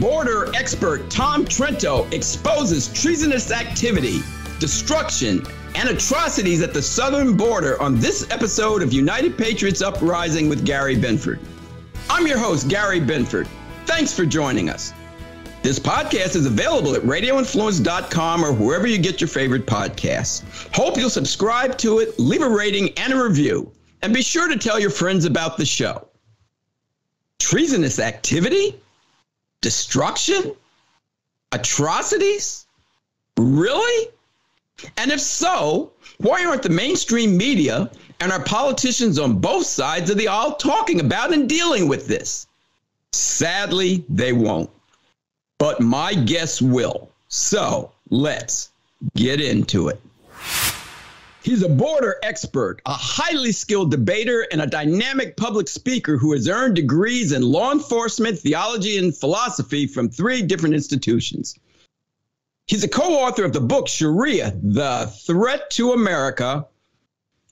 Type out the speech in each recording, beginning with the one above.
Border expert Tom Trento exposes treasonous activity, destruction, and atrocities at the southern border on this episode of United Patriots Uprising with Gary Binford. I'm your host, Gary Binford. Thanks for joining us. This podcast is available at radioinfluence.com or wherever you get your favorite podcasts. Hope you'll subscribe to it, leave a rating and a review, and be sure to tell your friends about the show. Treasonous activity? Destruction? Atrocities? Really? And if so, why aren't the mainstream media and our politicians on both sides of the aisle talking about and dealing with this? Sadly, they won't but my guess will. So let's get into it. He's a border expert, a highly skilled debater, and a dynamic public speaker who has earned degrees in law enforcement, theology, and philosophy from three different institutions. He's a co author of the book Sharia, The Threat to America,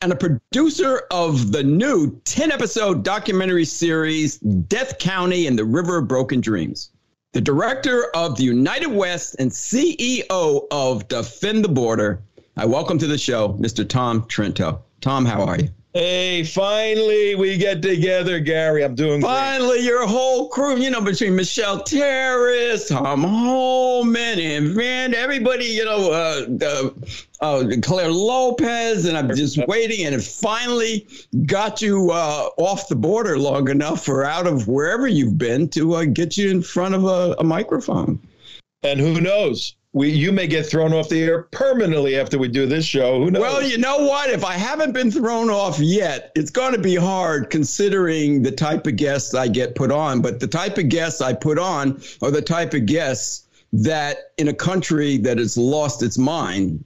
and a producer of the new 10 episode documentary series, Death County and the River of Broken Dreams the director of the United West and CEO of Defend the Border. I welcome to the show, Mr. Tom Trento. Tom, how are you? Hey, finally we get together, Gary. I'm doing finally great. your whole crew, you know, between Michelle Terrace, Tom Homan, and Van, everybody, you know, uh, the, uh, Clare Lopez, and I'm just waiting, and it finally got you uh, off the border long enough or out of wherever you've been to uh, get you in front of a, a microphone. And who knows? We you may get thrown off the air permanently after we do this show. Who knows? Well, you know what? If I haven't been thrown off yet, it's going to be hard considering the type of guests I get put on. But the type of guests I put on are the type of guests that in a country that has lost its mind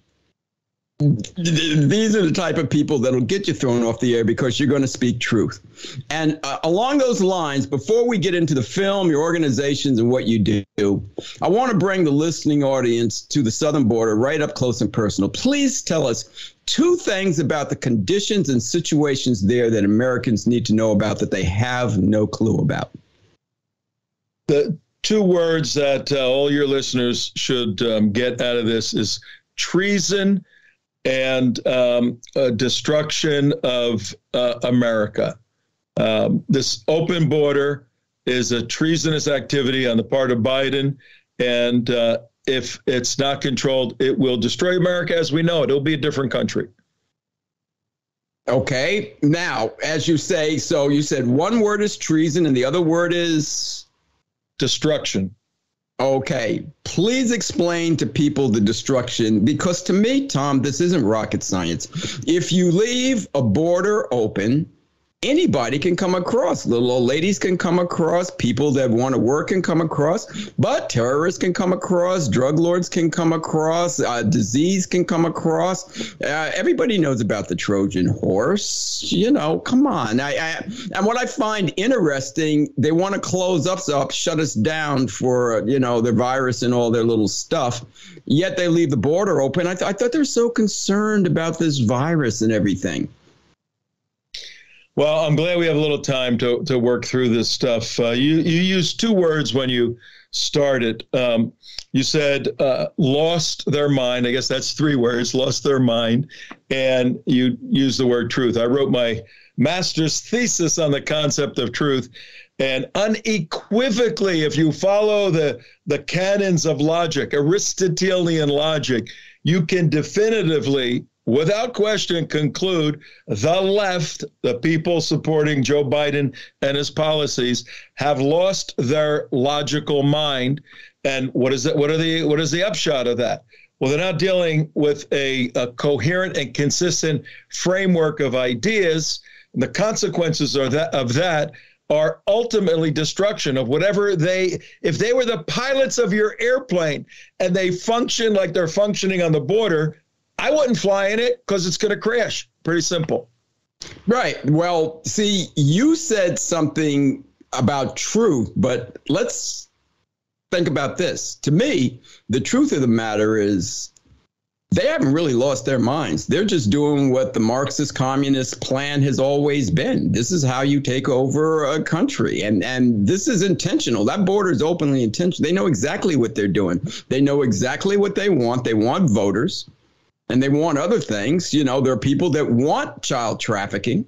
these are the type of people that'll get you thrown off the air because you're going to speak truth. And uh, along those lines, before we get into the film, your organizations, and what you do, I want to bring the listening audience to the southern border right up close and personal. Please tell us two things about the conditions and situations there that Americans need to know about that they have no clue about. The two words that uh, all your listeners should um, get out of this is treason and um, destruction of uh, America. Um, this open border is a treasonous activity on the part of Biden. And uh, if it's not controlled, it will destroy America as we know it. It'll be a different country. Okay. Now, as you say, so you said one word is treason and the other word is destruction. Okay, please explain to people the destruction because to me, Tom, this isn't rocket science. If you leave a border open, anybody can come across. Little old ladies can come across. People that want to work can come across. But terrorists can come across. Drug lords can come across. Uh, disease can come across. Uh, everybody knows about the Trojan horse. You know, come on. I, I, and what I find interesting, they want to close us up, shut us down for you know their virus and all their little stuff. Yet they leave the border open. I, th- I thought they're so concerned about this virus and everything. Well, I'm glad we have a little time to, to work through this stuff. Uh, you you used two words when you started. Um, you said uh, lost their mind. I guess that's three words. Lost their mind, and you used the word truth. I wrote my master's thesis on the concept of truth, and unequivocally, if you follow the the canons of logic, Aristotelian logic, you can definitively without question conclude the left, the people supporting Joe Biden and his policies, have lost their logical mind. And what is it? What are the what is the upshot of that? Well, they're not dealing with a, a coherent and consistent framework of ideas. And the consequences that of that are ultimately destruction of whatever they if they were the pilots of your airplane and they function like they're functioning on the border I wouldn't fly in it because it's going to crash. Pretty simple. Right. Well, see, you said something about truth, but let's think about this. To me, the truth of the matter is they haven't really lost their minds. They're just doing what the Marxist communist plan has always been. This is how you take over a country. And and this is intentional. That border is openly intentional. They know exactly what they're doing. They know exactly what they want. They want voters and they want other things. You know, there are people that want child trafficking.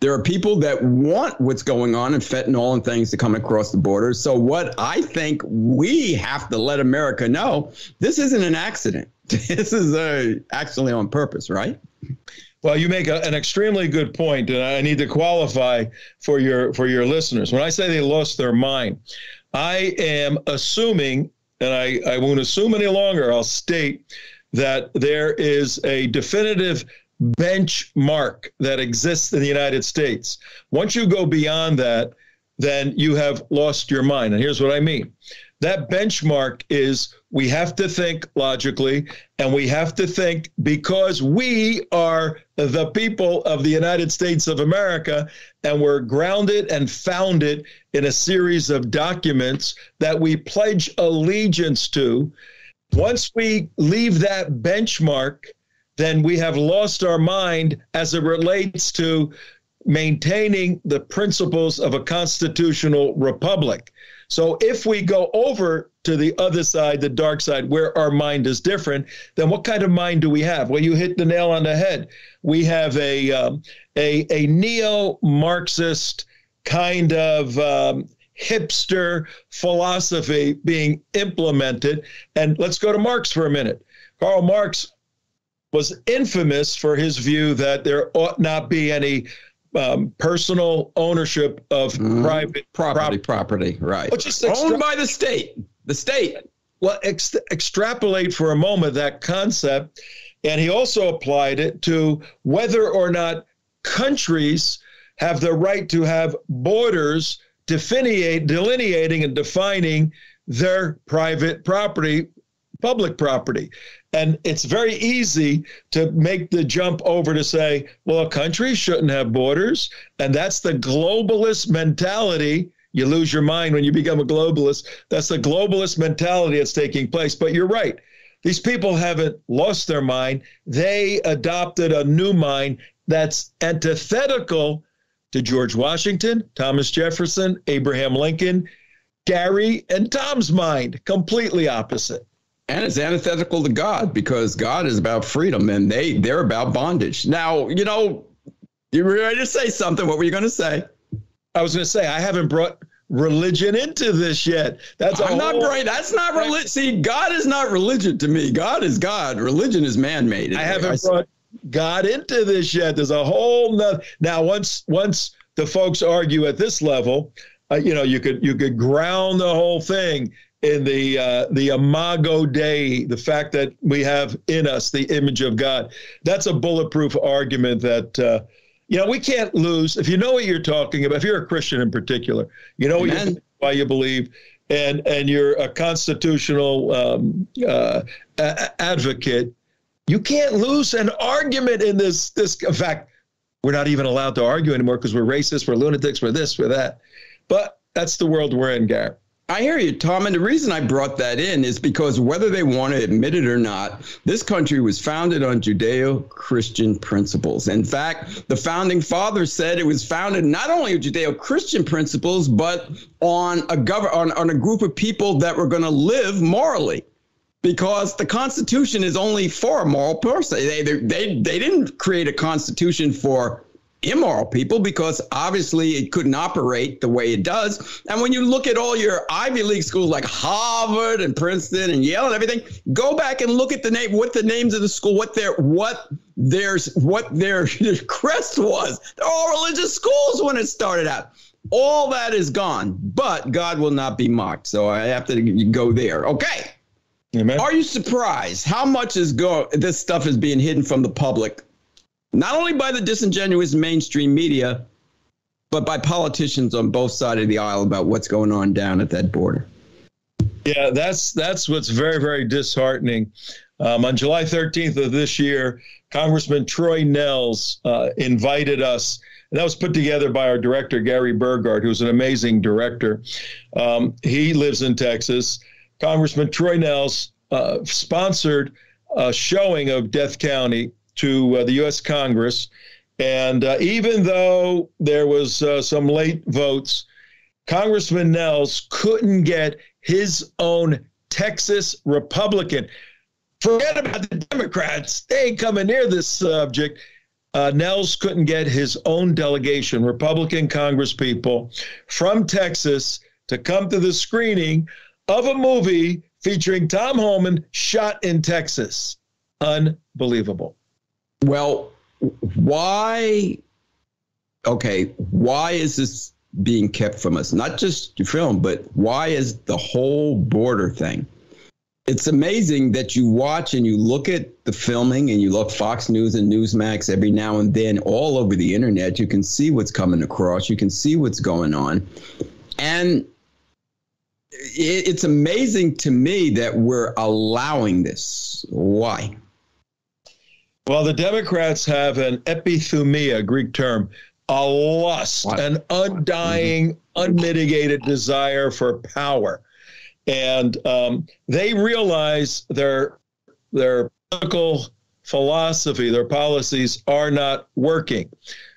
There are people that want what's going on in fentanyl and things to come across the border. So, what I think we have to let America know this isn't an accident. This is actually on purpose, right? Well, you make a, an extremely good point, and I need to qualify for your for your listeners. When I say they lost their mind, I am assuming, and I, I won't assume any longer. I'll state that there is a definitive benchmark that exists in the United States. Once you go beyond that, then you have lost your mind. And here's what I mean that benchmark is we have to think logically and we have to think because we are the people of the United States of America and we're grounded and founded in a series of documents that we pledge allegiance to. Once we leave that benchmark, then we have lost our mind as it relates to maintaining the principles of a constitutional republic. So if we go over to the other side, the dark side, where our mind is different, then what kind of mind do we have? Well, you hit the nail on the head. We have a um, a, a neo-Marxist kind of um, hipster philosophy being implemented. And let's go to Marx for a minute. Karl Marx was infamous for his view that there ought not be any um, personal ownership of mm, private property. Property, right? just extra- owned by the state. The state. Well, ex- extrapolate for a moment that concept, and he also applied it to whether or not countries have the right to have borders delineate, delineating and defining their private property, public property. And it's very easy to make the jump over to say, well, a country shouldn't have borders. And that's the globalist mentality. You lose your mind when you become a globalist. That's the globalist mentality that's taking place. But you're right. These people haven't lost their mind. They adopted a new mind that's antithetical to George Washington, Thomas Jefferson, Abraham Lincoln, Gary, and Tom's mind. Completely opposite and it's antithetical to God because God is about freedom and they they're about bondage. Now, you know, you were ready to say something. What were you going to say? I was going to say I haven't brought religion into this yet. That's I'm not right. That's not religion. See, God is not religion to me. God is God. Religion is man-made. I haven't I brought God into this yet. There's a whole nother. Now, once once the folks argue at this level, uh, you know, you could you could ground the whole thing in the uh, the imago dei the fact that we have in us the image of god that's a bulletproof argument that uh, you know we can't lose if you know what you're talking about if you're a christian in particular you know you, why you believe and and you're a constitutional um, uh, a- advocate you can't lose an argument in this this in fact we're not even allowed to argue anymore because we're racist we're lunatics we're this we're that but that's the world we're in Garrett. I hear you, Tom. And the reason I brought that in is because whether they want to admit it or not, this country was founded on Judeo Christian principles. In fact, the founding fathers said it was founded not only on Judeo Christian principles, but on a, gov- on, on a group of people that were going to live morally. Because the Constitution is only for a moral person. They, they, they, they didn't create a Constitution for immoral people because obviously it couldn't operate the way it does. And when you look at all your Ivy League schools like Harvard and Princeton and Yale and everything, go back and look at the name, what the names of the school, what their what there's what their crest was. They're all religious schools when it started out. All that is gone, but God will not be mocked. So I have to go there. Okay. Amen. Are you surprised how much is go this stuff is being hidden from the public not only by the disingenuous mainstream media, but by politicians on both sides of the aisle about what's going on down at that border. Yeah, that's that's what's very very disheartening. Um, on July 13th of this year, Congressman Troy Nehls uh, invited us. And that was put together by our director, Gary Burgard, who's an amazing director. Um, he lives in Texas. Congressman Troy Nehls uh, sponsored a showing of Death County to uh, the U.S. Congress. And uh, even though there was uh, some late votes, Congressman Nehls couldn't get his own Texas Republican. Forget about the Democrats; they ain't coming near this subject. Uh, Nehls couldn't get his own delegation, Republican Congresspeople from Texas, to come to the screening of a movie featuring Tom Homan shot in Texas. Unbelievable. Well, why? Okay, why is this being kept from us? Not just the film, but why is the whole border thing? It's amazing that you watch and you look at the filming and you look Fox News and Newsmax every now and then all over the internet. You can see what's coming across. You can see what's going on. And it's amazing to me that we're allowing this. Why? Well, the Democrats have an epithumia, Greek term, a lust, what? an undying, mm-hmm. unmitigated desire for power. And um, they realize their, their political philosophy, their policies are not working.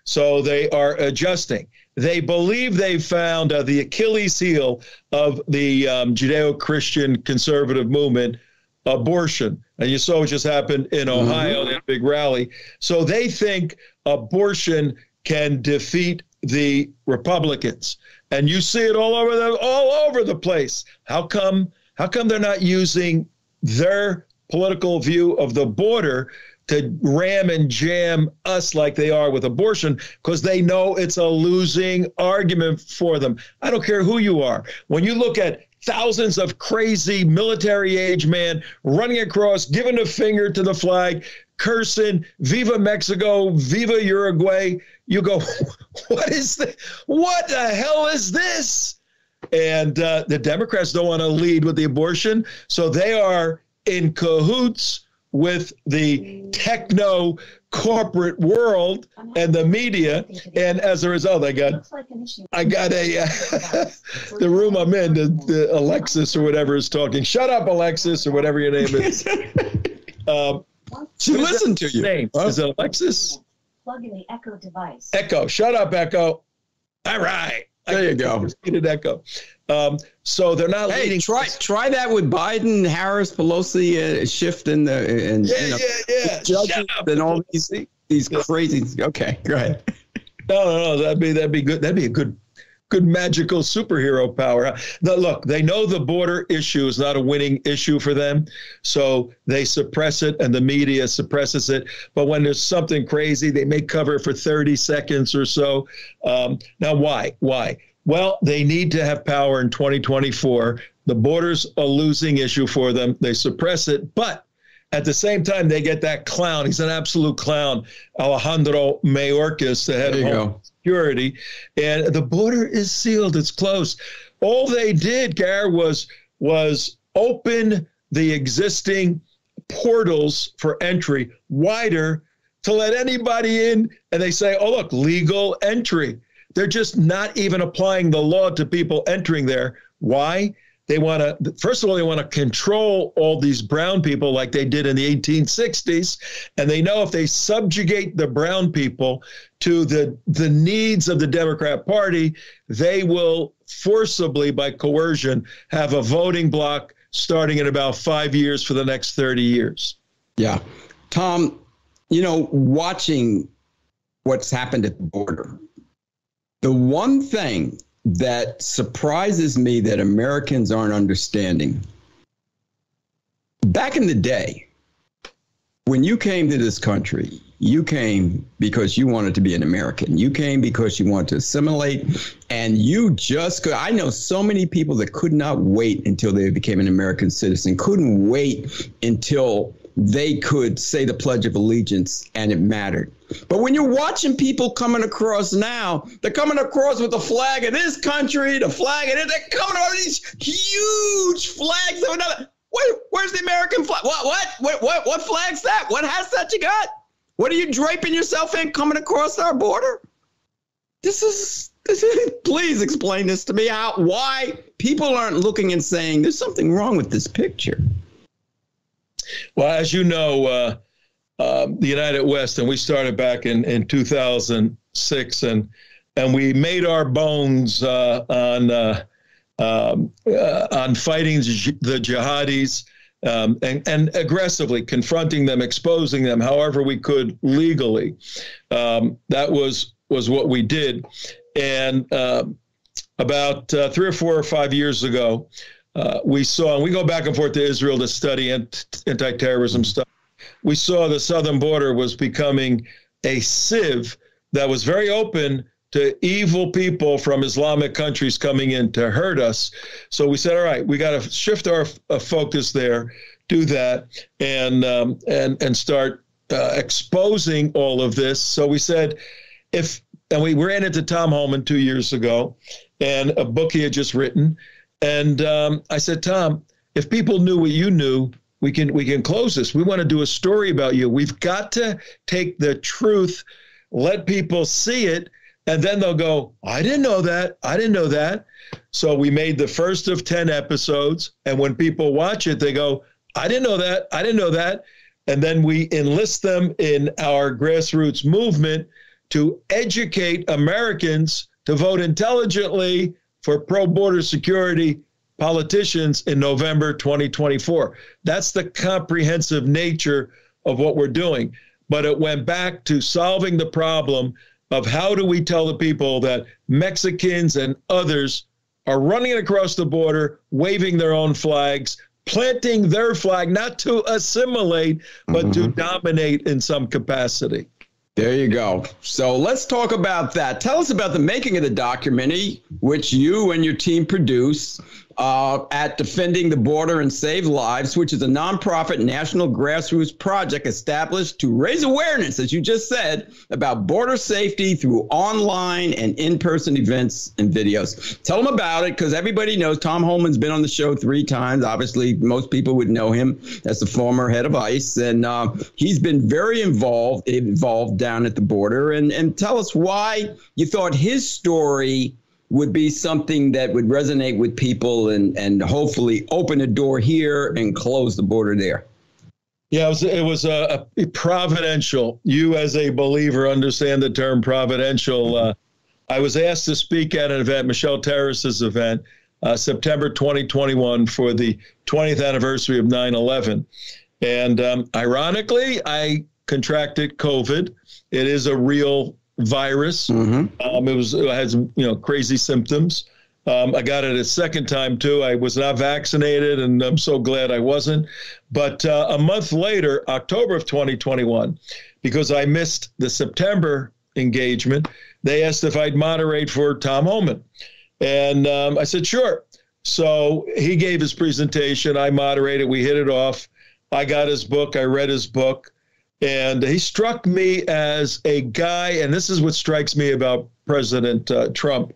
So they are adjusting they believe they found uh, the Achilles heel of the um, Judeo Christian conservative movement, abortion. And you saw what just happened in mm-hmm. Ohio mm-hmm. in a big rally. So they think abortion can defeat the Republicans. And you see it all over the all over the place. How come how come they're not using their political view of the border to ram and jam us like they are with abortion because they know it's a losing argument for them. I don't care who you are. When you look at thousands of crazy military age men running across, giving a finger to the flag, cursing, Viva Mexico, Viva Uruguay, you go, what is the, what the hell is this? And uh, the Democrats don't want to lead with the abortion, so they are in cahoots with the techno corporate world and the media and as a result i got i got a uh, the room i'm in the, the, alexis or whatever is talking. Shut up alexis or whatever your name is. Um, she listened to you. name? Huh? is it alexis? Plug in the echo device. Echo. Shut up echo. All right. There you go. Repeated echo. Um, so they're not hey, leading. Try try that with Biden, Harris, Pelosi uh, Schiff in the and yeah, you know, yeah, yeah. Judges and all these these crazy. Okay, go ahead. No, no, no. That'd be that'd be good. That'd be a good good magical superhero power. The, look, they know the border issue is not a winning issue for them, so they suppress it and the media suppresses it. But when there's something crazy, they may cover it for 30 seconds or so. Um, now, why? Why? Well, they need to have power in 2024. The border's a losing issue for them. They suppress it, but at the same time, they get that clown. He's an absolute clown, Alejandro Mayorkas, the head of security. And the border is sealed. It's closed. All they did, Gar, was was open the existing portals for entry wider to let anybody in. And they say, oh, look, legal entry. They're just not even applying the law to people entering there. Why? They want to, first of all, they want to control all these brown people like they did in the 1860s. And they know if they subjugate the brown people to the, the needs of the Democrat Party, they will forcibly, by coercion, have a voting bloc starting in about five years for the next 30 years. Yeah. Tom, you know, watching what's happened at the border, the one thing that surprises me that Americans aren't understanding. Back in the day, when you came to this country, you came because you wanted to be an American. You came because you wanted to assimilate, and you just could. I know so many people that could not wait until they became an American citizen, couldn't wait until they could say the Pledge of Allegiance and it mattered. But when you're watching people coming across now, they're coming across with the flag of this country, the flag of it, they're coming over these huge flags of another. Where, where's the American flag? What, what, what, what, what flag's that? What has that you got? What are you draping yourself in coming across our border? This is, this is please explain this to me. How, why people aren't looking and saying there's something wrong with this picture? Well, as you know, uh, uh, the United West, and we started back in, in 2006, and and we made our bones uh, on uh, um, uh, on fighting the jihadis um, and, and aggressively confronting them, exposing them, however we could legally. Um, that was was what we did, and um, about uh, three or four or five years ago, uh, we saw, and we go back and forth to Israel to study anti-terrorism stuff. We saw the southern border was becoming a sieve that was very open to evil people from Islamic countries coming in to hurt us. So we said, all right, we got to shift our uh, focus there, do that, and um, and and start uh, exposing all of this. So we said, if and we ran into Tom Homan two years ago, and a book he had just written, and um, I said, Tom, if people knew what you knew, we can we can close this. We want to do a story about you. We've got to take the truth, let people see it and then they'll go, I didn't know that. I didn't know that. So we made the first of 10 episodes. And when people watch it, they go, I didn't know that. I didn't know that. And then we enlist them in our grassroots movement to educate Americans to vote intelligently for pro border security politicians in November 2024. That's the comprehensive nature of what we're doing. But it went back to solving the problem of how do we tell the people that Mexicans and others are running across the border, waving their own flags, planting their flag, not to assimilate, but mm-hmm. to dominate in some capacity. There you go. So let's talk about that. Tell us about the making of the documentary, which you and your team produced uh, at Defending the Border and Save Lives, which is a nonprofit national grassroots project established to raise awareness, as you just said, about border safety through online and in person events and videos. Tell them about it because everybody knows Tom Homan's been on the show three times. Obviously, most people would know him as the former head of ICE, and uh, he's been very involved involved down at the border. And, and tell us why you thought his story would be something that would resonate with people and, and hopefully open a door here and close the border there. Yeah, it was, it was a, a providential. You, as a believer, understand the term providential. Uh, I was asked to speak at an event, Michelle Terrace's event, uh, September 2021, for the 20th anniversary of 9 11. And um, ironically, I contracted COVID. It is a real virus. Mm-hmm. Um, it was it had some you know crazy symptoms. Um, I got it a second time too. I was not vaccinated, and I'm so glad I wasn't. But uh, a month later, October of 2021, because I missed the September engagement, they asked if I'd moderate for Tom Homan, and um, I said sure. So he gave his presentation. I moderated. We hit it off. I got his book. I read his book. And he struck me as a guy, and this is what strikes me about President uh, Trump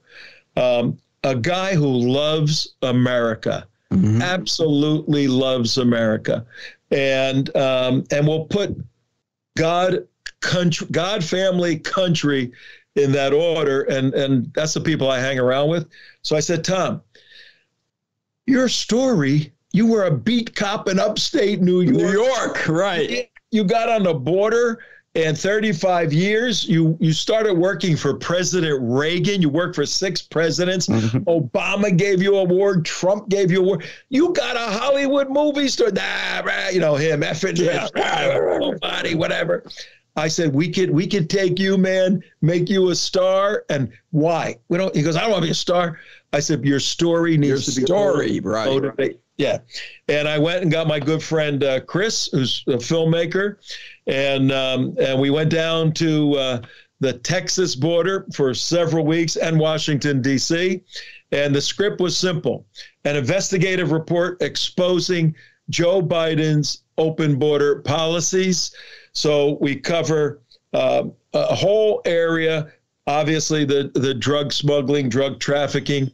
um, a guy who loves America, mm-hmm. absolutely loves America, and um, and will put God, country, God, family, country in that order, and and that's the people I hang around with. So I said, Tom, your story. You were a beat cop in upstate New York. New York, right? You got on the border and 35 years you you started working for president reagan. You worked for six presidents. Mm-hmm. obama gave you a award. Trump gave you a award. You got a hollywood movie star. Nah, you know him effing nobody whatever. I said we could we could take you man make you a star. And why? We don't he goes i don't want to be a star. I said your story needs your to be story right, right yeah. And I went and got my good friend uh, Chris, who's a filmmaker, and um, and we went down to uh, the Texas border for several weeks and Washington D.C. And the script was simple: an investigative report exposing Joe Biden's open border policies. So we cover uh, a whole area. Obviously, the the drug smuggling, drug trafficking.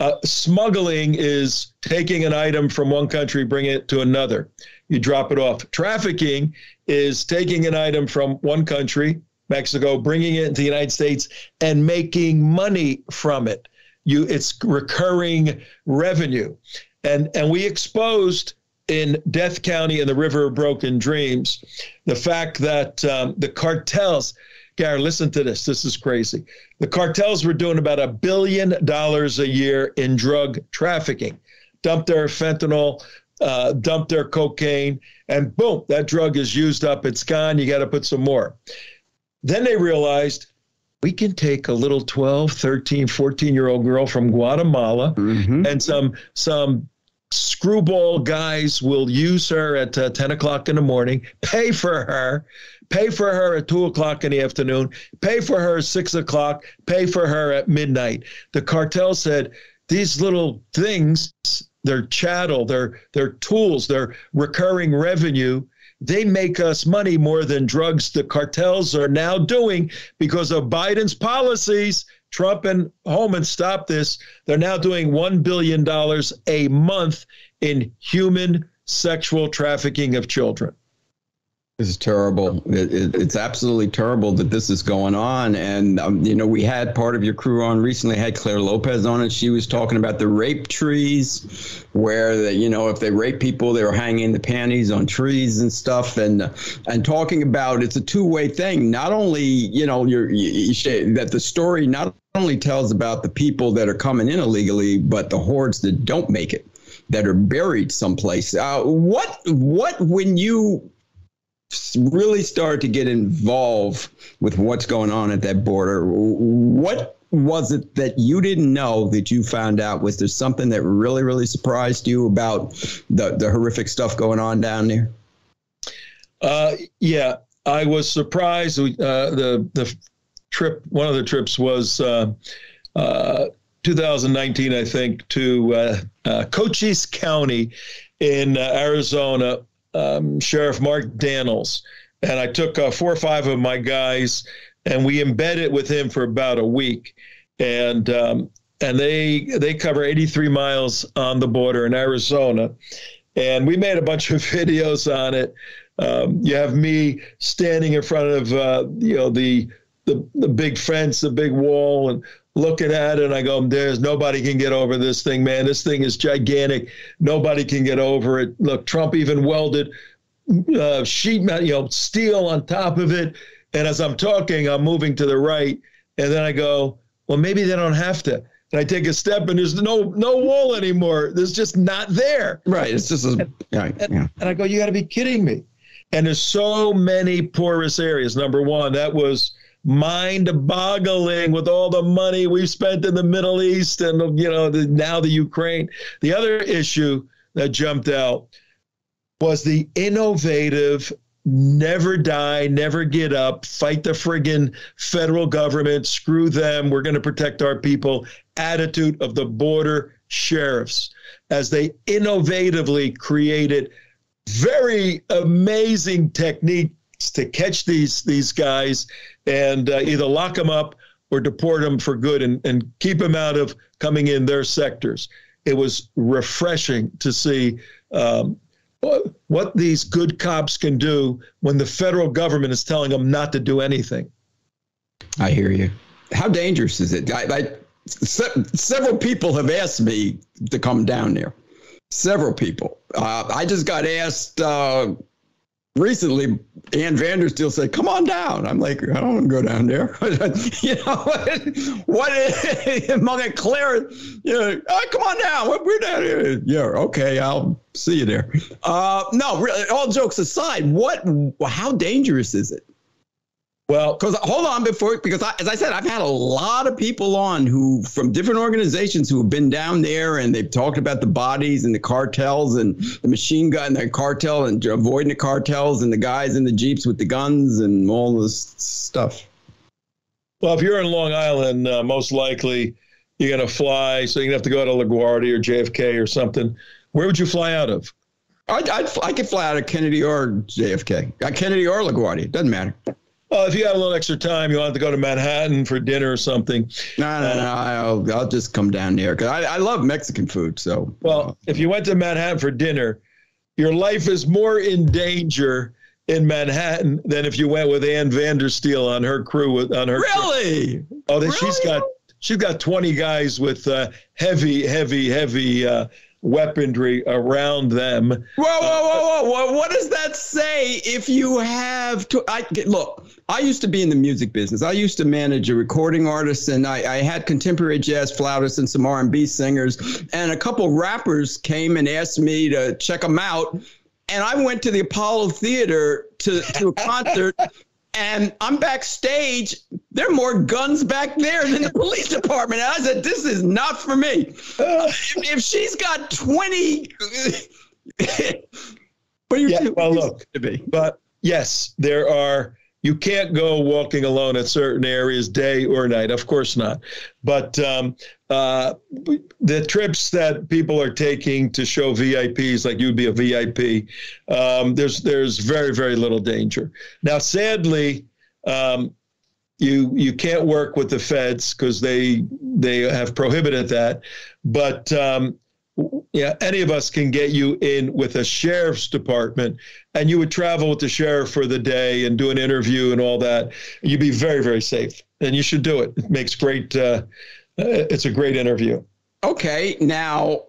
Uh, smuggling is taking an item from one country, bring it to another. You drop it off. Trafficking is taking an item from one country, Mexico, bringing it into the United States and making money from it. You, it's recurring revenue, and and we exposed in Death County and the River of Broken Dreams, the fact that um, the cartels, Gary, listen to this. This is crazy. The cartels were doing about a billion dollars a year in drug trafficking. Dump their fentanyl, uh, dump their cocaine, and boom, that drug is used up. It's gone. You got to put some more. Then they realized we can take a little 12, 13, 14 year old girl from Guatemala mm-hmm. and some some screwball guys will use her at uh, 10 o'clock in the morning, pay for her, pay for her at 2 o'clock in the afternoon, pay for her at 6 o'clock, pay for her at midnight. The cartel said, these little things, their chattel, their, their tools, their recurring revenue, they make us money more than drugs the cartels are now doing because of Biden's policies Trump and Homan stop this. They're now doing $1 billion a month in human sexual trafficking of children. This is terrible. It, it, it's absolutely terrible that this is going on. And, um, you know, we had part of your crew on recently, had Clare Lopez on and She was talking about the rape trees, where, the, you know, if they rape people, they were hanging the panties on trees and stuff. And, and talking about it's a two way thing. Not only, you know, you're, you, you, that the story not only tells about the people that are coming in illegally, but the hordes that don't make it that are buried someplace. Uh, what what when you really started to get involved with what's going on at that border. What was it that you didn't know that you found out? Was there something that really, really surprised you about the, the horrific stuff going on down there? Uh, yeah, I was surprised. Uh, the the trip, one of the trips was uh, uh 2019, I think, to uh, uh, Cochise County in Arizona, um, Sheriff Mark Dannels, and I took uh, four or five of my guys, and we embedded with him for about a week, and um, and they they cover 83 miles on the border in Arizona, and we made a bunch of videos on it. Um, you have me standing in front of uh, you know the, the the big fence, the big wall, and looking at it and I go, there's nobody can get over this thing, man. This thing is gigantic. Nobody can get over it. Look, Trump even welded uh, sheet metal, you know, steel on top of it. And as I'm talking, I'm moving to the right. And then I go, well, maybe they don't have to. And I take a step and there's no no wall anymore. There's just not there. Right. It's just a, and, yeah, yeah. and I go, you got to be kidding me. And there's so many porous areas. Number one, that was mind boggling with all the money we've spent in the Middle East and, you know, the, now the Ukraine. The other issue that jumped out was the innovative never die, never get up, fight the friggin' federal government, screw them, we're going to protect our people attitude of the border sheriffs as they innovatively created very amazing technique to catch these these guys and uh, either lock them up or deport them for good and, and keep them out of coming in their sectors. It was refreshing to see um, what, these good cops can do when the federal government is telling them not to do anything. I hear you. How dangerous is it? I, I, se- several people have asked me to come down there. Several people. Uh, I just got asked uh, recently Ann Vandersteel said, "Come on down." I'm like, I don't want to go down there. you know what? Mother Clare, you know, oh, come on down. We're down here. Yeah, okay, I'll see you there. Uh, no, really, all jokes aside, what? How dangerous is it? Well, because hold on before, because I, as I said, I've had a lot of people on who from different organizations who have been down there and they've talked about the bodies and the cartels and the machine gun, and the cartel and avoiding the cartels and the guys in the jeeps with the guns and all this stuff. Well, if you're in Long Island, uh, most likely you're going to fly, so you're going to have to go to LaGuardia or JFK or something. Where would you fly out of? I'd, I'd, i could fly out of Kennedy or JFK, uh, Kennedy or LaGuardia. Doesn't matter. Well, if you had a little extra time, you want to go to Manhattan for dinner or something. No, no, no. I'll, I'll just come down there because I, I love Mexican food. So, well, if you went to Manhattan for dinner, your life is more in danger in Manhattan than if you went with Ann Vandersteel on her crew with on her. Really? Oh, really? she's got she's got twenty guys with uh, heavy, heavy, heavy uh, weaponry around them. Whoa, whoa, whoa, whoa, whoa! What does that say? If you have to, I look. I used to be in the music business. I used to manage a recording artist, and I, I had contemporary jazz flautists and some R and B singers, and a couple rappers came and asked me to check them out. And I went to the Apollo Theater to, to a concert and I'm backstage. There are more guns back there than the police department. And I said, "This is not for me." if, if she's got twenty, what are you? Yeah, well, look, but yes, there are. You can't go walking alone at certain areas, day or night. Of course not. But um, uh, the trips that people are taking to show VIPs, like you'd be a VIP, um, there's there's very very little danger. Now, sadly, um, you you can't work with the feds because they they have prohibited that. But um, yeah, any of us can get you in with a sheriff's department, and you would travel with the sheriff for the day and do an interview and all that. You'd be very very safe, and you should do it. It makes great. Uh, it's a great interview. Okay, now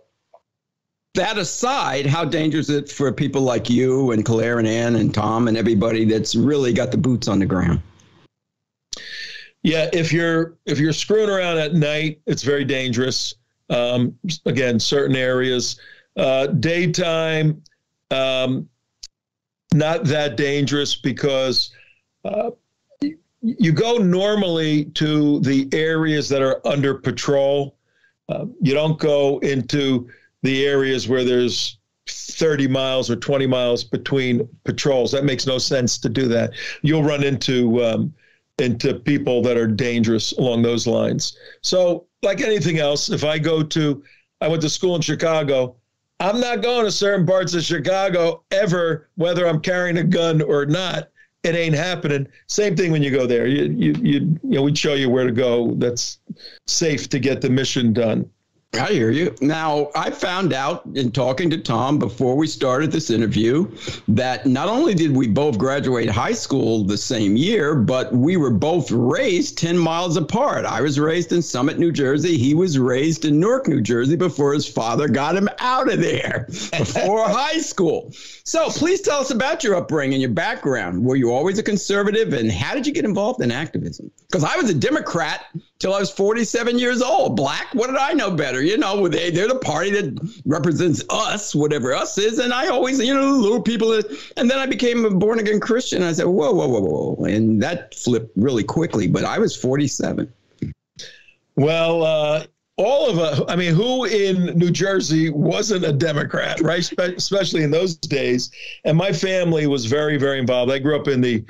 that aside, how dangerous is it for people like you and Clare and Ann and Tom and everybody that's really got the boots on the ground? Yeah, if you're if you're screwing around at night, it's very dangerous. Um, again, certain areas, uh, daytime, um, not that dangerous because uh, you go normally to the areas that are under patrol. Uh, you don't go into the areas where there's 30 miles or 20 miles between patrols. That makes no sense to do that. You'll run into um, into people that are dangerous along those lines. So, like anything else, if I go to, I went to school in Chicago. I'm not going to certain parts of Chicago ever, whether I'm carrying a gun or not it ain't happening. Same thing when you go there. You, you, you, you know, we'd show you where to go. That's safe to get the mission done. I hear you. Now, I found out in talking to Tom before we started this interview that not only did we both graduate high school the same year, but we were both raised 10 miles apart. I was raised in Summit, New Jersey. He was raised in Newark, New Jersey before his father got him out of there before high school. So please tell us about your upbringing, your background. Were you always a conservative, and how did you get involved in activism? Because I was a Democrat till I was 47 years old. Black, what did I know better? You know, they, they're the party that represents us, whatever us is. And I always, you know, little people. And then I became a born again Christian. I said, whoa, whoa, whoa, whoa. And that flipped really quickly, but I was 47. Well, uh, all of us, I mean, who in New Jersey wasn't a Democrat, right? Spe- especially in those days. And my family was very, very involved. I grew up in the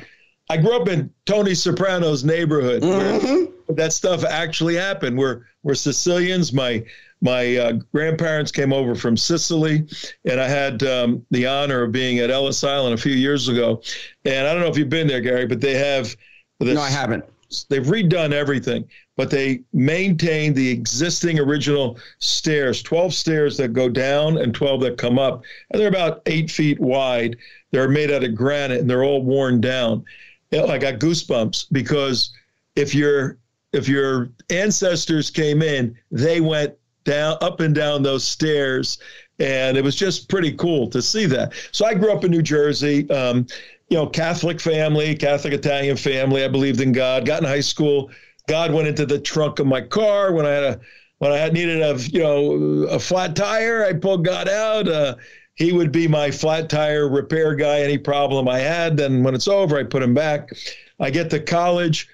I grew up in Tony Soprano's neighborhood. Mm-hmm. That stuff actually happened. We're we're Sicilians. My my uh, grandparents came over from Sicily, and I had um, the honor of being at Ellis Island a few years ago. And I don't know if you've been there, Gary, but they have. This, no, I haven't. They've redone everything, but they maintain the existing original stairs 12 stairs that go down and 12 that come up. And they're about eight feet wide. They're made out of granite and they're all worn down. I got goosebumps because if your if your ancestors came in, they went down up and down those stairs, and it was just pretty cool to see that. So I grew up in New Jersey. Um, you know, Catholic family, Catholic Italian family. I believed in God. Got in high school. God went into the trunk of my car when I had a when I had needed a you know a flat tire. I pulled God out. Uh, he would be my flat tire repair guy. Any problem I had, then when it's over, I put him back. I get to college.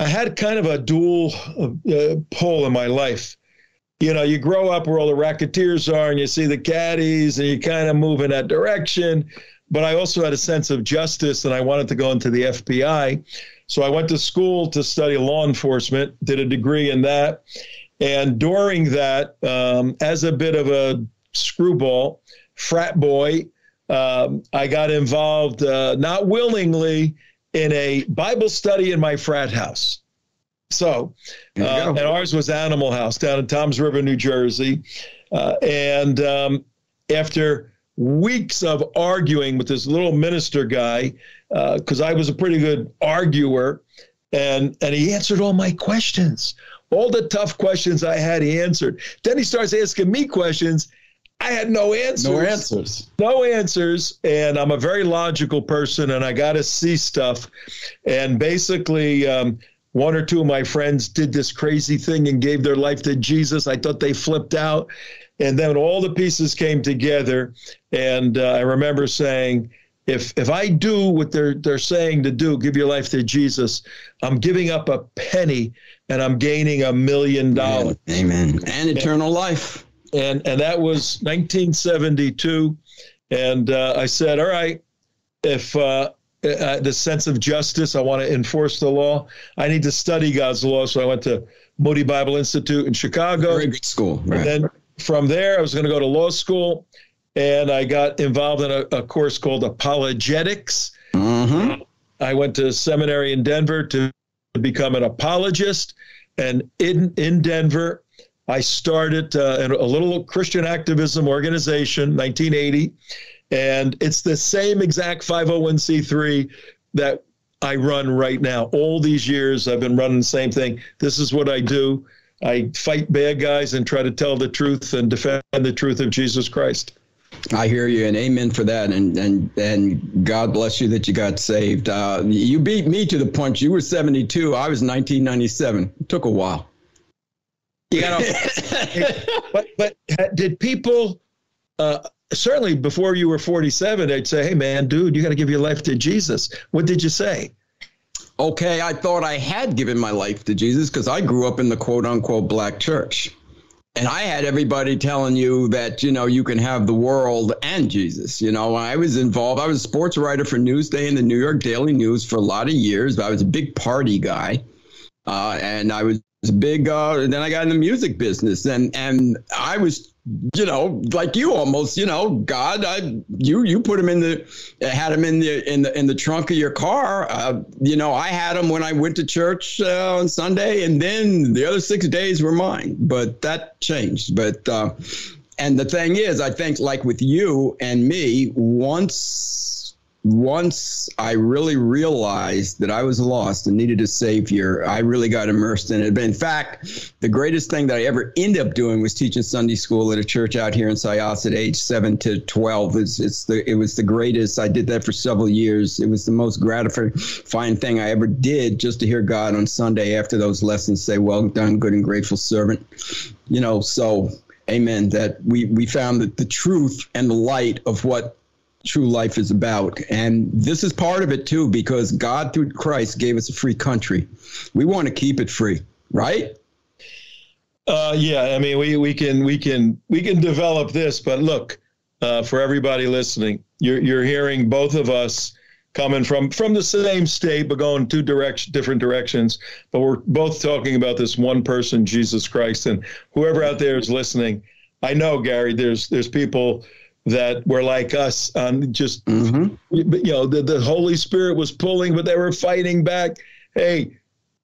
I had kind of a dual uh, pull in my life. You know, you grow up where all the racketeers are, and you see the caddies, and you kind of move in that direction. But I also had a sense of justice, and I wanted to go into the FBI. So I went to school to study law enforcement, did a degree in that. And during that, um, as a bit of a screwball, frat boy. Um, I got involved, uh, not willingly, in a Bible study in my frat house. So, uh, and ours was Animal House down in Toms River, New Jersey. Uh, and um, after weeks of arguing with this little minister guy, because uh, I was a pretty good arguer, and and he answered all my questions, all the tough questions I had. He answered. Then he starts asking me questions, I had no answers. No answers. No answers. And I'm a very logical person and I got to see stuff. And basically, um, one or two of my friends did this crazy thing and gave their life to Jesus. I thought they flipped out. And then all the pieces came together. And uh, I remember saying, if if I do what they're they're saying to do, give your life to Jesus, I'm giving up a penny and I'm gaining a million dollars. Amen. And eternal life. And and that was 1972. And uh, I said, all right, if uh, uh, the sense of justice, I want to enforce the law. I need to study God's law. So I went to Moody Bible Institute in Chicago. Very good school. Right. And then from there, I was going to go to law school and I got involved in a, a course called apologetics. Mm-hmm. I went to seminary in Denver to become an apologist, and in in Denver, I started uh, a little Christian activism organization, 1980, and it's the same exact 501c3 that I run right now. All these years, I've been running the same thing. This is what I do. I fight bad guys and try to tell the truth and defend the truth of Jesus Christ. I hear you, and amen for that. And and and God bless you that you got saved. Uh, you beat me to the punch. You were 72. I was 1997. It took a while. You know, but but did people? Uh, certainly, before you were 47, they'd say, "Hey, man, dude, you got to give your life to Jesus." What did you say? Okay, I thought I had given my life to Jesus because I grew up in the quote unquote black church. And I had everybody telling you that, you know, you can have the world and Jesus. You know, I was involved. I was a sports writer for Newsday and the New York Daily News for a lot of years. I was a big party guy. Uh, and I was a big, uh, and then I got in the music business. And, and I was you know, like you almost, you know, God, I, you, you put him in the, had him in the, in the, in the trunk of your car. Uh, you know, I had him when I went to church uh, on Sunday and then the other six days were mine, but that changed. But, uh, and the thing is, I think like with you and me, once once I really realized that I was lost and needed a savior, I really got immersed in it. But in fact, the greatest thing that I ever ended up doing was teaching Sunday school at a church out here in Syosset, age seven to twelve. It's, it's the it was the greatest. I did that for several years. It was the most gratifying thing I ever did, just to hear God on Sunday after those lessons say, "Well done, good and grateful servant." You know, so amen. That we we found that the truth and the light of what true life is about. And this is part of it too, because God through Christ gave us a free country. We want to keep it free, right? Uh, yeah, I mean, we we can we can we can develop this, but look, uh, for everybody listening, you're you're hearing both of us coming from from the same state, but going two direction different directions. But we're both talking about this one person, Jesus Christ, and whoever out there is listening, I know Gary. There's there's people that were like us on just mm-hmm. you know the, the holy spirit was pulling but they were fighting back hey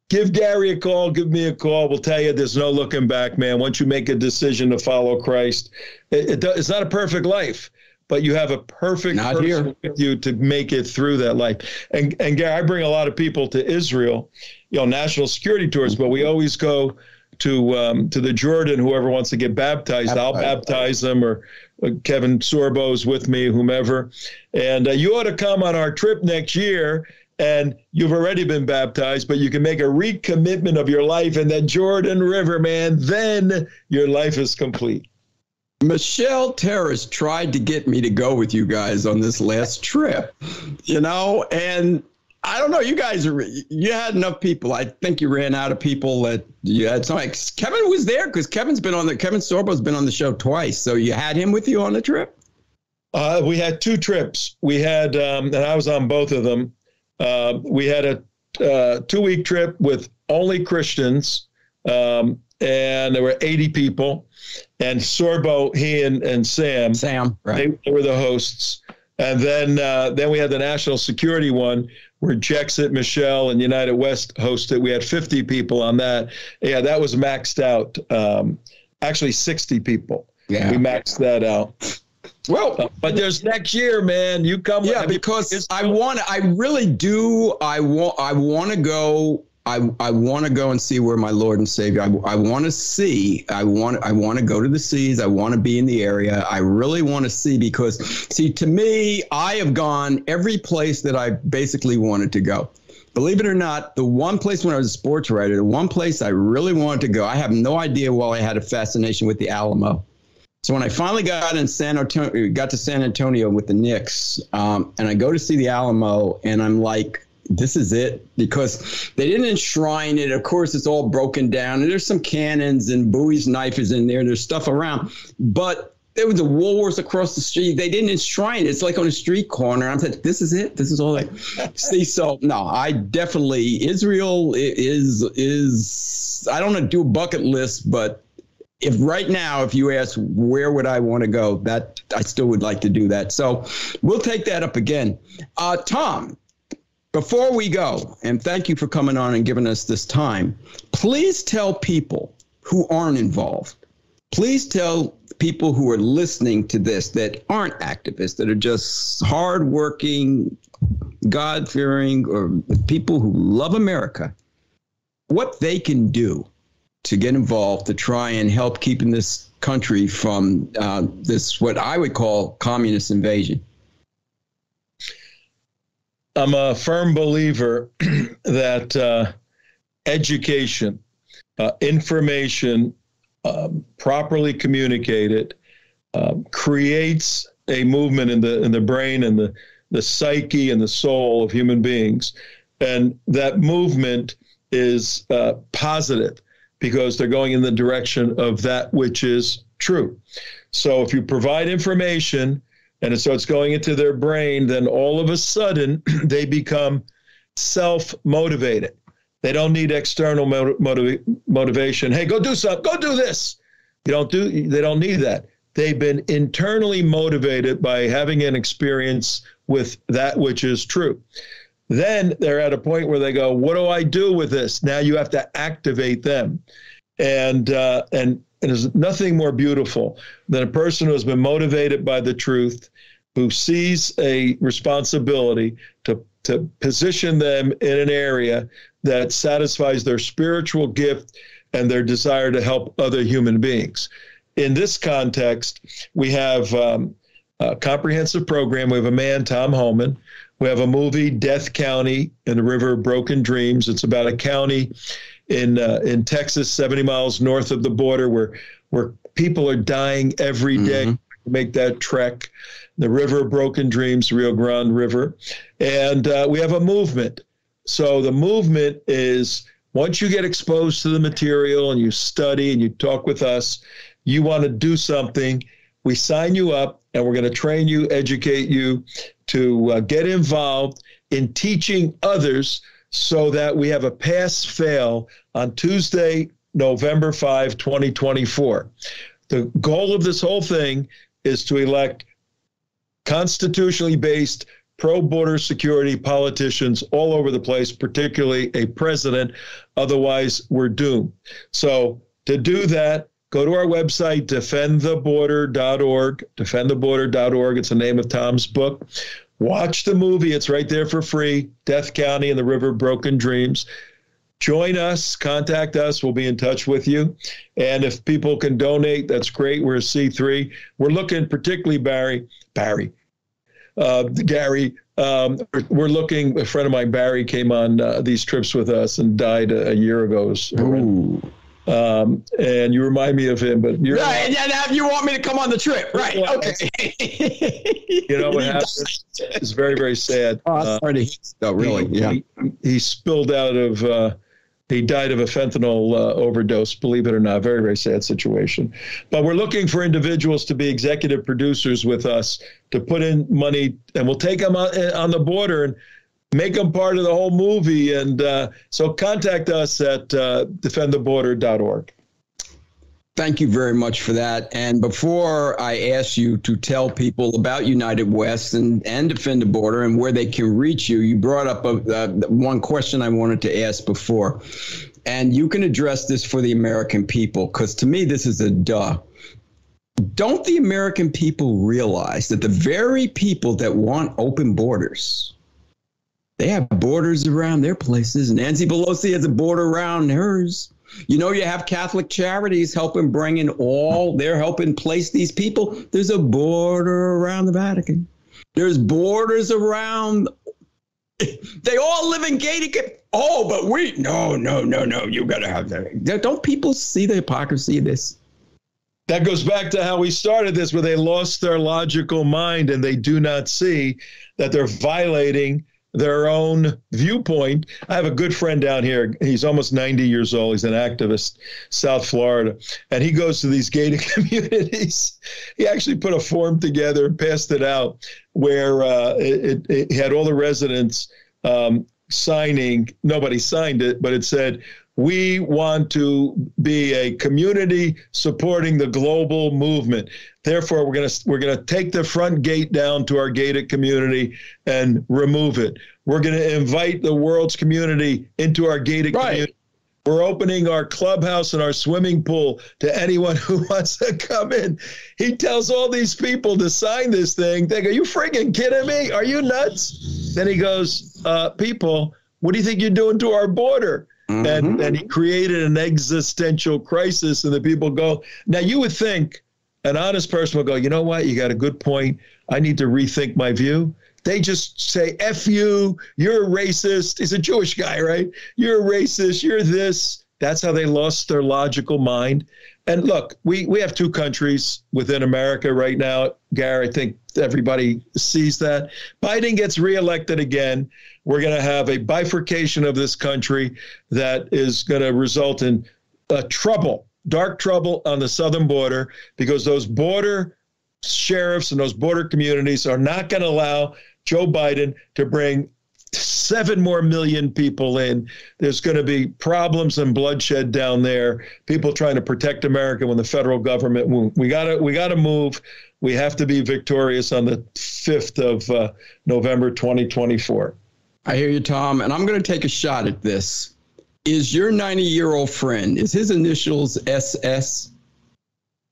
give gary a call give me a call we'll tell you there's no looking back man once you make a decision to follow christ it, it, it's not a perfect life but you have a perfect not person here. with you to make it through that life and and gary i bring a lot of people to israel you know national security tours but we always go to um, to the Jordan. Whoever wants to get baptized, I'll baptize them, or Kevin Sorbo's with me, whomever. And uh, you ought to come on our trip next year. And you've already been baptized, but you can make a recommitment of your life in that Jordan River, man. Then your life is complete. Michelle Terrace tried to get me to go with you guys on this last trip, you know, and I don't know. You guys are you had enough people. I think you ran out of people that you had. So like Kevin was there because Kevin's been on the Kevin Sorbo's been on the show twice. So you had him with you on the trip. Uh, we had two trips. We had, um, and I was on both of them. Uh, we had a uh, two week trip with only Christians, um, and there were 80 people. And Sorbo, he and, and Sam, Sam, right. they were the hosts. And then uh, then we had the national security one where Jexit, Michelle, and United West hosted. We had 50 people on that. Yeah, that was maxed out. Um, actually, 60 people. Yeah. We maxed that out. Well, uh, but there's next year, man. You come. Yeah, because I want. I really do. I want. I want to go I, I want to go and see where my Lord and Savior. I, I want to see. I want I want to go to the seas. I want to be in the area. I really want to see because see to me, I have gone every place that I basically wanted to go. Believe it or not, the one place when I was a sports writer, the one place I really wanted to go, I have no idea why I had a fascination with the Alamo. So when I finally got in San Antonio, got to San Antonio with the Knicks, um, and I go to see the Alamo, and I'm like, this is it because they didn't enshrine it. Of course, it's all broken down, and there's some cannons and Bowie's knife is in there. There's stuff around, but there was the Woolworths across the street. They didn't enshrine it. It's like on a street corner. I'm like, this is it. This is all I see. So no, I definitely Israel is is I don't know do a bucket list, but if right now, if you ask where would I want to go, that I still would like to do that. So we'll take that up again. Uh, Tom, before we go, and thank you for coming on and giving us this time, please tell people who aren't involved. Please tell people who are listening to this that aren't activists, that are just hardworking, God fearing, or people who love America, what they can do to get involved to try and help keeping this country from uh, this, what I would call communist invasion. I'm a firm believer that uh, education, uh, information, um, properly communicated, um, creates a movement in the in the brain and the the psyche and the soul of human beings, and that movement is uh, positive because they're going in the direction of that which is true. So if you provide information and it starts going into their brain, then all of a sudden they become self motivated. They don't need external motiv- motivation. Hey, go do something. Go do this. You don't do. They don't need that. They've been internally motivated by having an experience with that which is true. Then they're at a point where they go, "What do I do with this?" Now you have to activate them, and uh, and and there's nothing more beautiful than a person who has been motivated by the truth, who sees a responsibility to, to position them in an area that satisfies their spiritual gift and their desire to help other human beings. In this context, we have um, a comprehensive program. We have a man, Tom Homan. We have a movie, Death County in the River of Broken Dreams. It's about a county in uh, in Texas, 70 miles north of the border, where where people are dying every day mm-hmm. make that trek. The River of Broken Dreams, Rio Grande River, and uh, we have a movement. So the movement is once you get exposed to the material and you study and you talk with us, you want to do something. We sign you up and we're going to train you, educate you to uh, get involved in teaching others so that we have a pass fail on Tuesday, November 5, 2024. The goal of this whole thing is to elect constitutionally based pro border security politicians all over the place, particularly a president. Otherwise, we're doomed. So, to do that, go to our website, defendtheborder.org. Defendtheborder.org. It's the name of Tom's book. Watch the movie. It's right there for free. Death County and the River Broken Dreams. Join us, contact us. We'll be in touch with you. And if people can donate, that's great. We're a C3. We're looking particularly, Barry, Barry, uh, Gary, um, we're looking. A friend of mine, Barry, came on uh, these trips with us and died a, a year ago. Um, and you remind me of him, but you're right. Yeah, now you want me to come on the trip, right? Okay. you know what happened? It's very, very sad. Oh, uh, sorry to really. He, yeah. He, he, spilled out of. Uh, he died of a fentanyl uh, overdose. Believe it or not, very, very sad situation. But we're looking for individuals to be executive producers with us to put in money, and we'll take them on, on the border and make them part of the whole movie. And uh, so contact us at uh, defendtheborder.org. Thank you very much for that. And before I ask you to tell people about United West and, and Defend the Border and where they can reach you, you brought up a, one question I wanted to ask before. And you can address this for the American people, because to me, this is a duh. Don't the American people realize that the very people that want open borders They have borders around their places. Nancy Pelosi has a border around hers. You know, you have Catholic Charities helping bring in all, they're helping place these people. There's a border around the Vatican. There's borders around. They all live in gated. Oh, but we, no, no, no, no. You got to have that. Don't people see the hypocrisy of this? That goes back to how we started this, where they lost their logical mind and they do not see that they're violating their own viewpoint. I have a good friend down here. He's almost 90 years old. He's an activist, South Florida, and he goes to these gated communities. He actually put a form together and passed it out where uh, it, it, had all the residents um, signing. Nobody signed it, but it said, we want to be a community supporting the global movement. Therefore, we're going to we're going to take the front gate down to our gated community and remove it. We're going to invite the world's community into our gated right. community. We're opening our clubhouse and our swimming pool to anyone who wants to come in. He tells all these people to sign this thing. They go, "You freaking kidding me? Are you nuts?" Then he goes, uh, "People, what do you think you're doing to our border?" Mm-hmm. And, and he created an existential crisis. And the people go, now you would think an honest person will go, you know what? You got a good point. I need to rethink my view. They just say, F you, you're a racist. He's a Jewish guy, right? You're a racist, you're this. That's how they lost their logical mind. And look, we, we have two countries within America right now. Gary, I think everybody sees that. Biden gets reelected again. We're going to have a bifurcation of this country that is going to result in uh, trouble, dark trouble on the southern border, because those border sheriffs and those border communities are not going to allow Joe Biden to bring seven more million people in. There's going to be problems and bloodshed down there. People trying to protect America when the federal government. We got to we got to move. We have to be victorious on the 5th of uh, November 2024. I hear you, Tom, and I'm going to take a shot at this. Is your 90 year old friend, is his initials SS?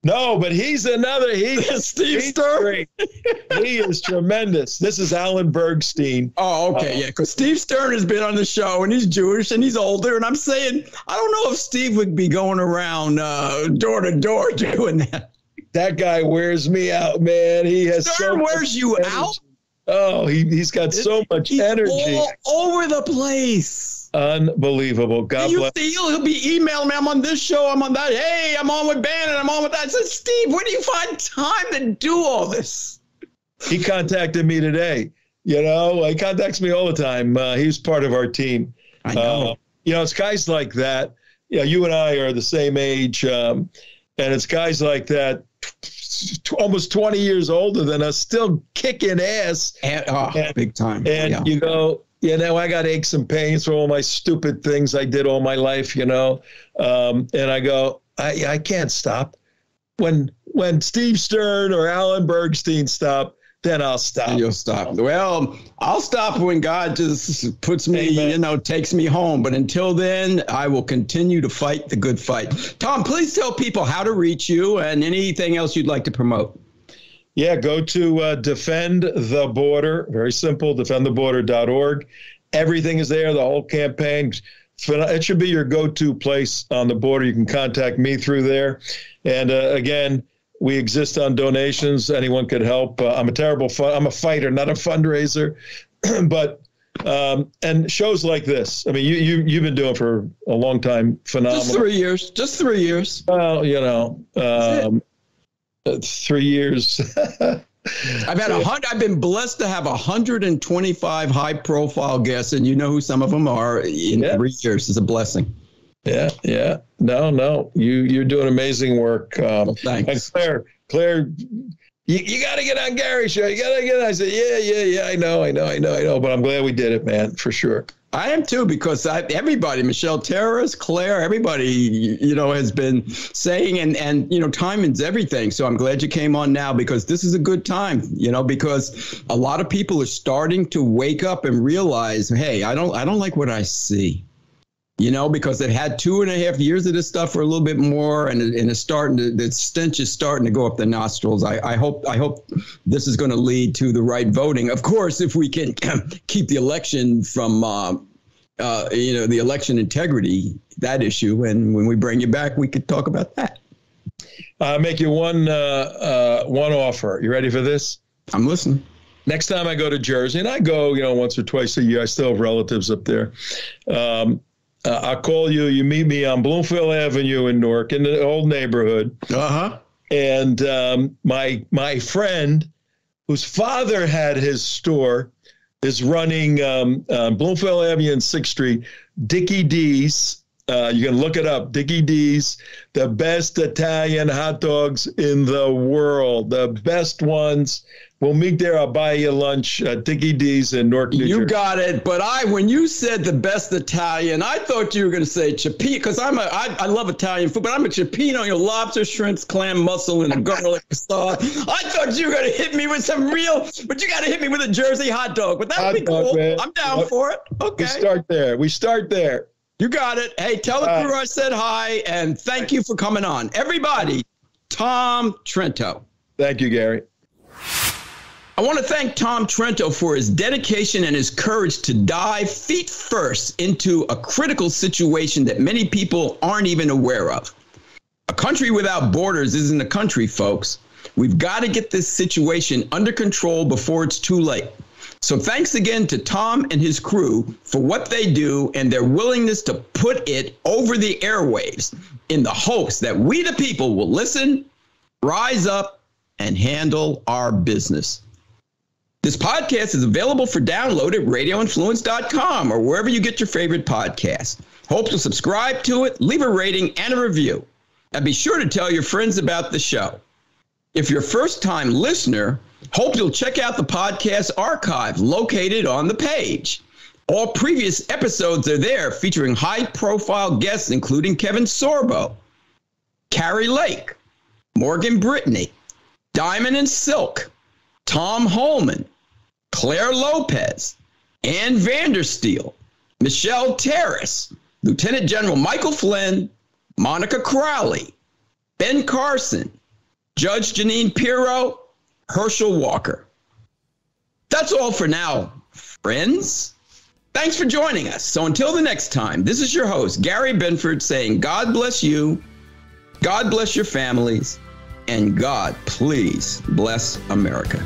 No, but he's another. He is Steve Stern. he is tremendous. This is Alan Bergstein. Oh, okay, uh, yeah. Because Steve Stern has been on the show, and he's Jewish, and he's older. And I'm saying, I don't know if Steve would be going around uh, door to door doing that. That guy wears me out, man. He has Stern so wears you energy. out. Oh, he he's got so much he's energy. All over the place. Unbelievable. God you bless. See, he'll, he'll be emailing me. I'm on this show. I'm on that. Hey, I'm on with Bannon. I'm on with that. I said, Steve, where do you find time to do all this? He contacted me today. You know, he contacts me all the time. Uh, he's part of our team. I know. Uh, you know, it's guys like that. Yeah, you, know, you and I are the same age, um, and it's guys like that, almost 20 years older than us, still kicking ass. And, oh, and, big time. And yeah. you go, you know, I got aches and pains for all my stupid things I did all my life, you know. Um, and I go, I, I can't stop. When when Steve Stern or Alan Bergstein stop, then I'll stop. You'll stop. Well, I'll stop when God just puts me, Amen. you know, takes me home. But until then, I will continue to fight the good fight. Tom, please tell people how to reach you and anything else you'd like to promote. Yeah, go to uh, Defend the Border. Very simple, defendtheborder.org. Everything is there, the whole campaign. It should be your go to place on the border. You can contact me through there. And uh, again, we exist on donations. Anyone could help. Uh, I'm a terrible, I'm a fighter, not a fundraiser. but um, and shows like this. I mean, you you you've been doing for a long time. Phenomenal. Just three years. Just three years. Well, you know, um, three years. I've had a hundred. I've been blessed to have 125 high-profile guests, and you know who some of them are in yeah. three years. It's a blessing. Yeah, yeah. No, no. You you're doing amazing work. Um, well, thanks. And Clare, Clare, you, you got to get on Gary show. You got to get. On. I said, yeah, yeah, yeah. I know, I know, I know, I know. But I'm glad we did it, man, for sure. I am too because I, everybody, Michelle Terrace, Clare, everybody, you know, has been saying and and you know, timing's everything. So I'm glad you came on now because this is a good time, you know, because a lot of people are starting to wake up and realize, hey, I don't I don't like what I see. You know, because they've had two and a half years of this stuff for a little bit more, and, and it's starting to the stench is starting to go up the nostrils. I, I hope I hope this is going to lead to the right voting. Of course, if we can keep the election from, uh, uh, you know, the election integrity that issue, and when we bring you back, we could talk about that. I'll make you one uh, uh, one offer. You ready for this? I'm listening. Next time I go to Jersey, and I go, you know, once or twice a year. I still have relatives up there. Um, uh, I'll call you. You meet me on Bloomfield Avenue in Newark, in the old neighborhood. Uh huh. And um, my my friend, whose father had his store, is running um, uh, Bloomfield Avenue and Sixth Street. Dickie D's. Uh, you can look it up. Dickie D's, the best Italian hot dogs in the world, the best ones. We'll meet there. I'll buy you lunch at Dickie D's in Newark, New You Jersey. got it. But I, when you said the best Italian, I thought you were going to say cioppino because I'm a, I, I love Italian food, but I'm a cioppino, you know, lobster, shrimps, clam, mussel, and a garlic sauce. I thought you were going to hit me with some real, but you got to hit me with a Jersey hot dog. But that would be cool. man. I'm down for it. Okay. We start there. We start there. You got it. Hey, tell the Uh, crew I said hi and thank you for coming on. Everybody, Tom Trento. Thank you, Gary. I want to thank Tom Trento for his dedication and his courage to dive feet first into a critical situation that many people aren't even aware of. A country without borders isn't a country, folks. We've got to get this situation under control before it's too late. So thanks again to Tom and his crew for what they do and their willingness to put it over the airwaves in the hopes that we, the people, will listen, rise up, and handle our business. This podcast is available for download at radioinfluence.com or wherever you get your favorite podcasts. Hope to subscribe to it, leave a rating and a review, and be sure to tell your friends about the show. If you're a first time listener, hope you'll check out the podcast archive located on the page. All previous episodes are there featuring high profile guests, including Kevin Sorbo, Kari Lake, Morgan Brittany, Diamond and Silk, Tom Homan, Clare Lopez, Ann Vandersteel, Michelle Terrace, Lieutenant General Michael Flynn, Monica Crowley, Ben Carson, Judge Jeanine Pirro, Herschel Walker. That's all for now, friends. Thanks for joining us. So until the next time, this is your host, Gary Binford, saying God bless you, God bless your families, and God please bless America.